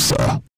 Hausa.